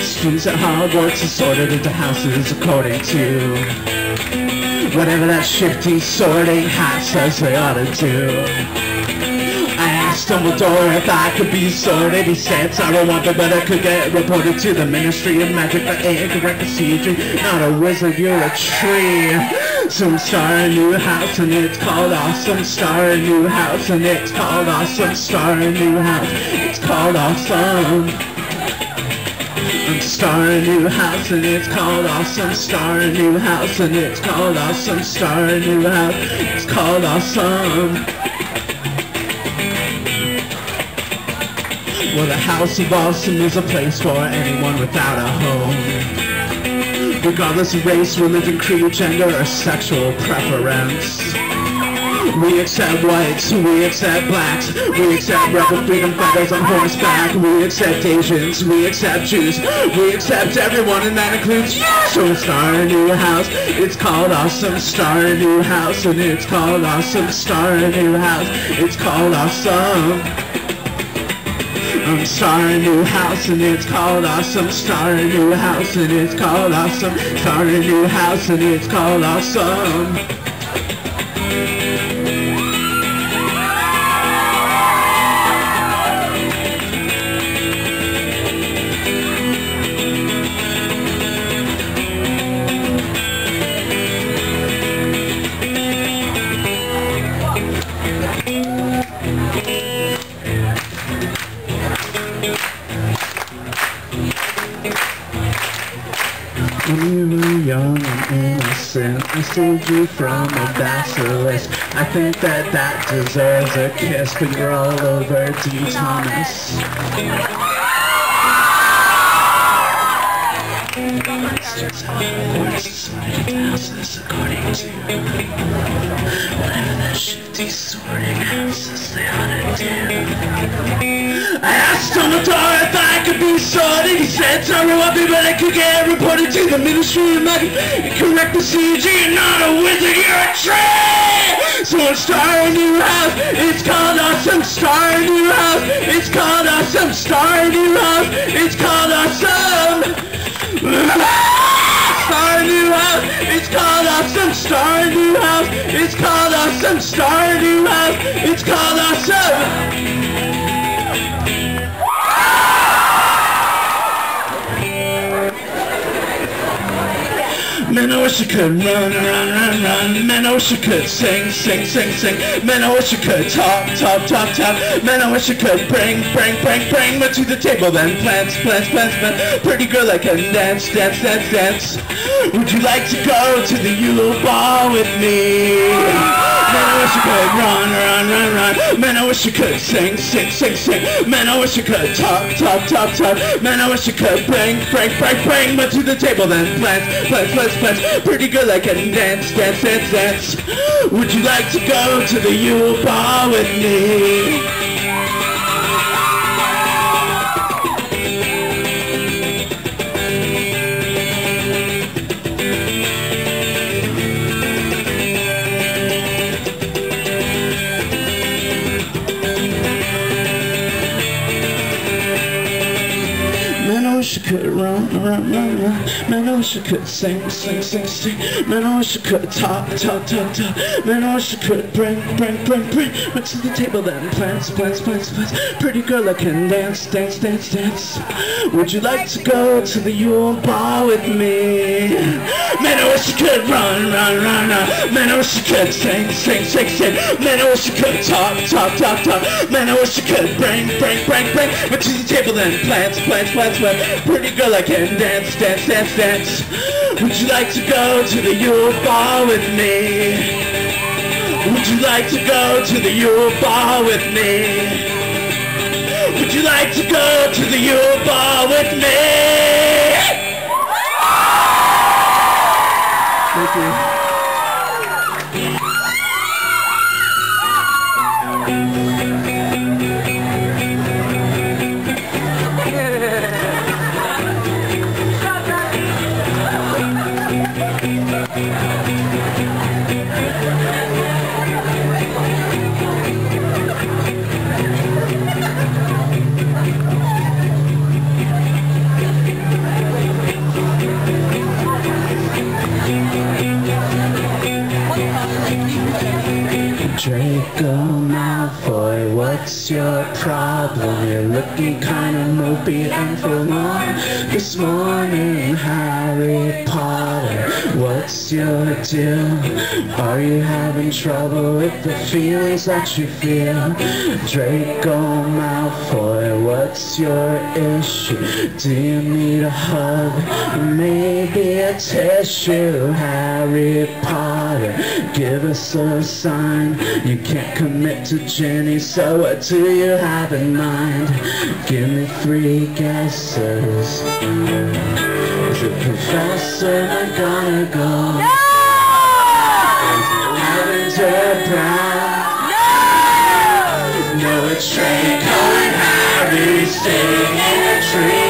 Streets at Hogwarts are sorted into houses according to whatever that shifty sorting hat says they ought to do. I asked Dumbledore if I could be sorted. He said, sorry, one but I could get reported to the Ministry of Magic for incorrect procedure. Not a wizard, you're a tree. Some star a new house and it's called awesome. Star a new house and it's called awesome. Star a new house, it's called awesome. I'm star a new house and it's called awesome. Star a new house and it's called awesome. Star a new house, it's called awesome. Well, the House of Awesome is a place for anyone without a home. Regardless of race, religion, creed, gender, or sexual preference. We accept whites, we accept blacks, we accept rebel freedom fighters on horseback, we accept Asians, we accept Jews, we accept everyone and that includes you. So star a new house, it's called awesome, star a new house, and it's called awesome, star a new house, it's called awesome. Um, I'm starting a new house and it's called awesome. Starting a new house and it's called awesome. Starting a new house and it's called awesome. Innocent, I saved you from a basilisk. I think that that deserves a kiss, but you're all over D. Thomas. Monsters have voices like houses according to whatever that shifty sorting houses they ought to do. I asked I could be sorry, what people that could get reported to the Ministry of Magic. Correct procedure, you're not a wizard, you're a tree! So I'm starting new house, it's called Awesome. Start a new house, it's called Awesome. Start a new house, it's called Awesome. Start a new house, it's called Awesome. Start a new house, it's called Awesome. Start a new house, it's called Awesome. Man, I wish I could run, run, run, run. Man, I wish I could sing, sing, sing, sing. Man, I wish I could talk, talk, talk, talk. Man, I wish I could bring, bring, bring, bring me to the table. Then plants, plants, plants, plants. Pretty girl, I can dance, dance, dance, dance. Would you like to go to the Yule Ball with me? Man, I wish I could run, run, run, run. Man, I wish I could sing, sing, sing, sing. Man, I wish I could talk, talk, talk, talk. Man, I wish I could bring, bring, bring, bring me to the table. Then plants, plants, plants, plants. Pretty girl, I can dance, dance, dance, dance. Would you like to go to the Ball with me? Wish I could run, run, run, run. Man, I wish I could sing, sing, sing, sing. Man, I wish I could talk, talk, talk, talk. Man, I wish I could bring, bring, bring, bring. But to the table then plants, plants, plants, plants. Pretty girl, I can dance, dance, dance, dance. Would you like to go to the Yule Ball with me? Man, I wish I could run, run, run, run. Man, I wish I could sing, sing, sing, sing. Man, I wish I could talk, talk, talk, talk. Man, I wish I could bring, bring, bring, bring. But to the table then plants, plants, plants, plants. Pretty girl, I can dance, dance, dance, dance. Would you like to go to the Yule Ball with me? Would you like to go to the Yule Ball with me? Would you like to go to the Yule Ball with me? Thank you. Draco Malfoy, what's your problem? You're looking kinda mopey and forlorn this morning, Harry Potter what's your deal? Are you having trouble with the feelings that you feel? Draco Malfoy, what's your issue? Do you need a hug? Maybe a tissue, Harry Potter Give us a sign You can't commit to Ginny, So what do you have in mind? Give me three guesses Is it Professor McGonagall? No! Is it Lavender Brown? No! No, it's Draco and Harry sitting in a tree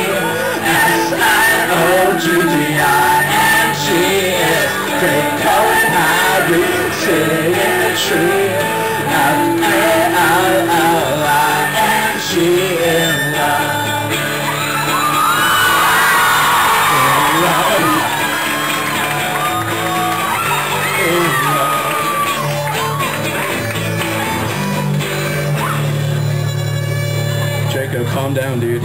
Draco, calm down, dude.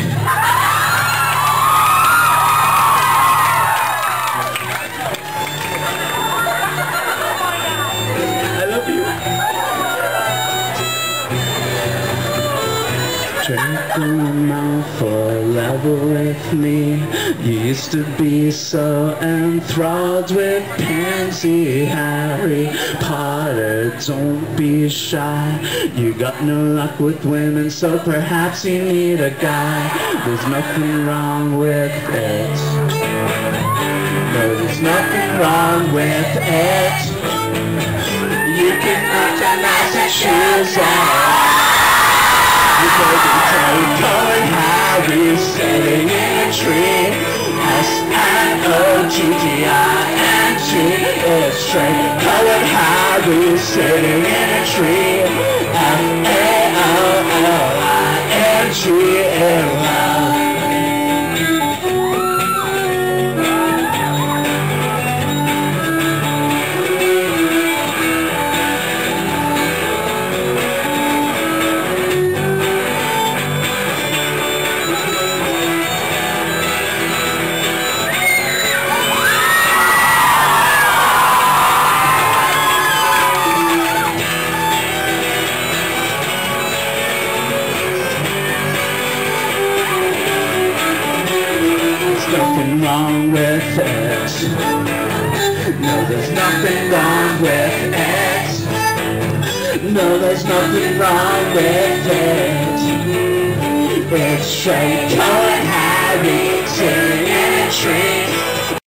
Draco Malfoy, level with me. Used to be so enthralled with Pansy Harry Potter. Don't be shy. You got no luck with women, so perhaps you need a guy. There's nothing wrong with it. No, there's nothing wrong with it. You can put your shoes. Going Harry sitting in a. It's sitting in a tree. F-A-L-L-I-N-G-N-Y. With it. No, there's nothing wrong with it. No, there's nothing wrong with it. It's straight Harry sitting in a tree.